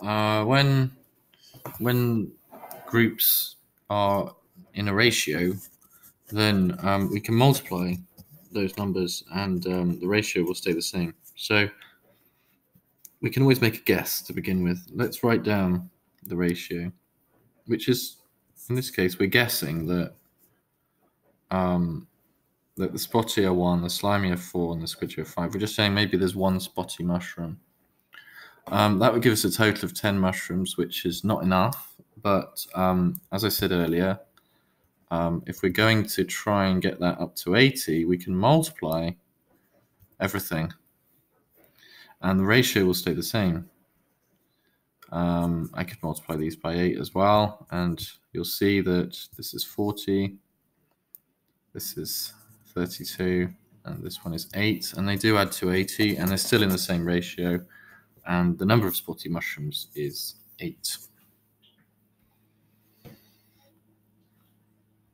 Uh, when when groups are in a ratio, then um, we can multiply those numbers and um, the ratio will stay the same. So we can always make a guess to begin with. Let's write down the ratio, which is, in this case, we're guessing that um, that the spotty are one, the slimy are four, and the squidgy are five. We're just saying maybe there's one spotty mushroom. Um, that would give us a total of 10 mushrooms, which is not enough. But um, as I said earlier, um, if we're going to try and get that up to 80, we can multiply everything. And the ratio will stay the same. Um, I could multiply these by 8 as well. And you'll see that this is 40. This is 32. And this one is 8. And they do add to 80. And they're still in the same ratio and the number of spotty mushrooms is eight.